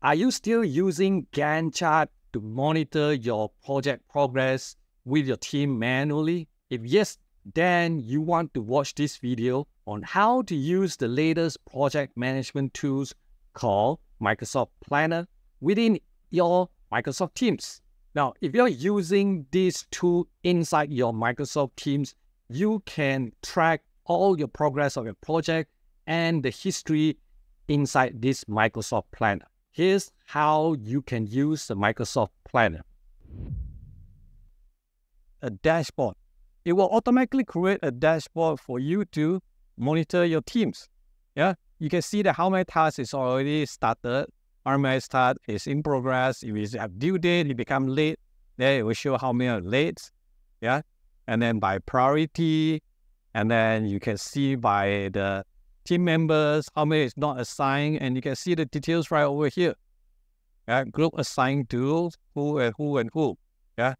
are you still using Gantt chart to monitor your project progress with your team manually? If yes, then you want to watch this video on how to use the latest project management tools called Microsoft Planner within your Microsoft Teams. Now, if you're using this tool inside your Microsoft Teams, you can track all your progress of your project and the history inside this Microsoft Planner. Here's how you can use the Microsoft Planner. A dashboard. It will automatically create a dashboard for you to monitor your teams. Yeah, you can see that how many tasks is already started, how many tasks is in progress. If it's a due date, it become late, then it will show how many are late. Yeah, and then by priority, and then you can see by the team members, how many is not assigned, and you can see the details right over here. Yeah, group assigned to who and who and who. Yeah.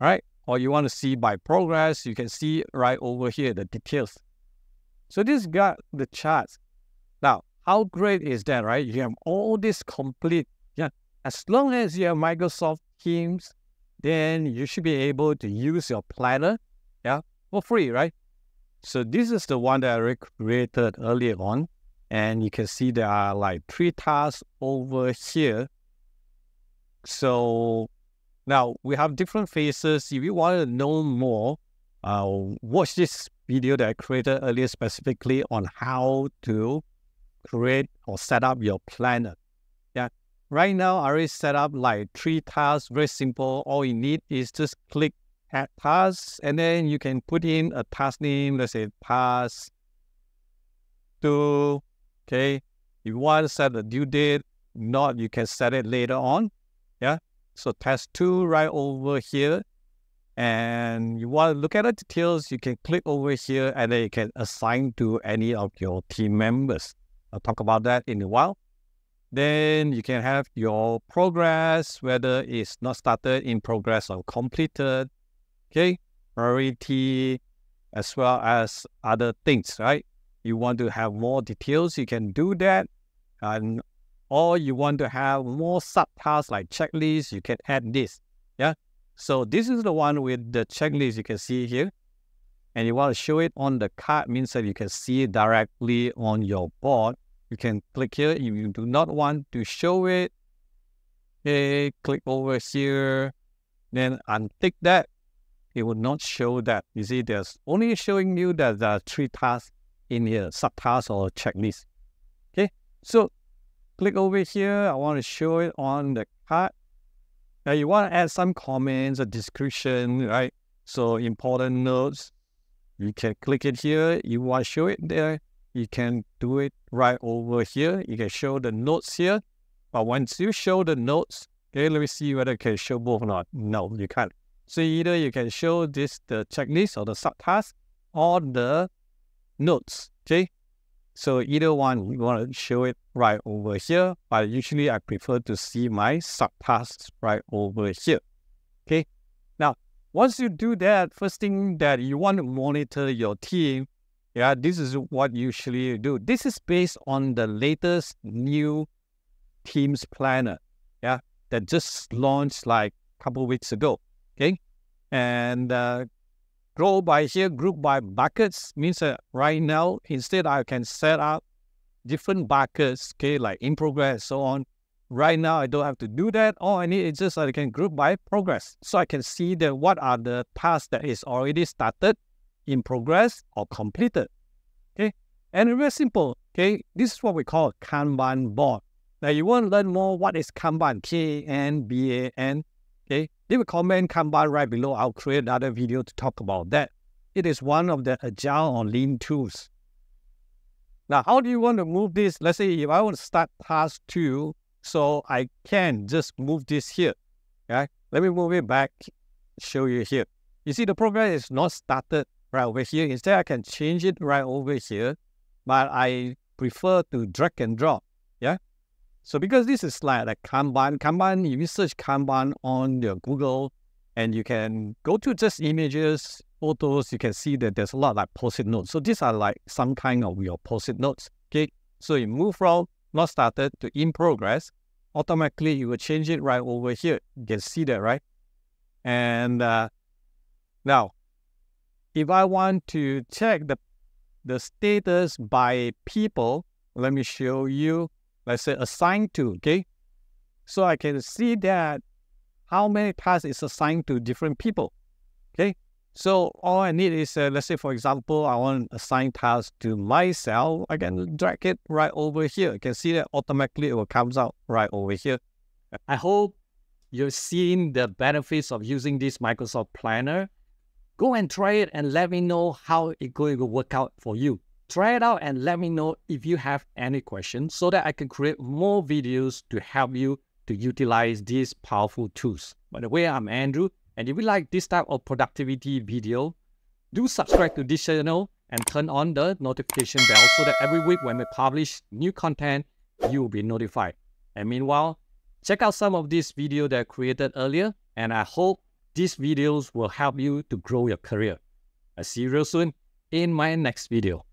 Right. Or you want to see by progress, you can see right over here the details. So this got the charts. Now, how great is that, right? You have all this complete. Yeah. As long as you have Microsoft Teams, then you should be able to use your planner, yeah, for free, right? So this is the one that I created earlier on. And you can see there are like three tasks over here. So now we have different phases. If you want to know more, uh, watch this video that I created earlier specifically on how to create or set up your planner. Yeah. Right now, I already set up like three tasks, very simple. All you need is just click add tasks, and then you can put in a task name, let's say task two, okay? If you want to set a due date, not, you can set it later on, yeah? So task two right over here, and you want to look at the details, you can click over here, and then you can assign to any of your team members. I'll talk about that in a while. Then you can have your progress, whether it's not started, in progress, or completed okay, priority, as well as other things, right? You want to have more details, you can do that. And or you want to have more subtasks like checklists, you can add this. Yeah. So this is the one with the checklist you can see here. And you want to show it on the card means that you can see it directly on your board. You can click here. If you do not want to show it, okay, click over here, then untick that it will not show that. You see, there's only showing you that there are three tasks in here, subtasks or checklist. Okay, so click over here. I want to show it on the card. Now you want to add some comments, a description, right? So important notes, you can click it here. You want to show it there, you can do it right over here. You can show the notes here. But once you show the notes, okay, let me see whether I can show both or not. No, you can't. So either you can show this the checklist or the subtask or the notes. Okay. So either one you want to show it right over here, but usually I prefer to see my subtasks right over here. Okay. Now, once you do that, first thing that you want to monitor your team, yeah, this is what usually you do. This is based on the latest new Teams Planner, yeah, that just launched like a couple weeks ago. Okay. And uh, grow by here, group by buckets means that right now, instead I can set up different buckets, okay, like in progress, so on. Right now, I don't have to do that. All I need is just I can group by progress. So I can see that what are the tasks that is already started, in progress, or completed. Okay. And it's very simple. Okay. This is what we call Kanban board. Now you want to learn more what is Kanban, K-N-B-A-N. Okay, leave a comment, come by right below. I'll create another video to talk about that. It is one of the agile or lean tools. Now, how do you want to move this? Let's say if I want to start task two, so I can just move this here. Okay, let me move it back, show you here. You see the program is not started right over here. Instead, I can change it right over here, but I prefer to drag and drop. Yeah, so because this is like a Kanban, Kanban, if you search Kanban on your Google and you can go to just images, photos, you can see that there's a lot like post-it notes. So these are like some kind of your post-it notes. Okay. So you move from not started to in progress, automatically you will change it right over here. You can see that, right? And uh, now, if I want to check the the status by people, let me show you, let's say assigned to, okay? So I can see that how many tasks is assigned to different people, okay? So all I need is, uh, let's say, for example, I want to assign tasks to myself. I can drag it right over here. You can see that automatically it will comes out right over here. I hope you've seen the benefits of using this Microsoft Planner. Go and try it and let me know how it's going to work out for you. Try it out and let me know if you have any questions so that I can create more videos to help you to utilize these powerful tools. By the way, I'm Andrew. And if you like this type of productivity video, do subscribe to this channel and turn on the notification bell so that every week when we publish new content, you will be notified. And meanwhile, check out some of these videos that I created earlier, and I hope these videos will help you to grow your career. I'll see you real soon in my next video.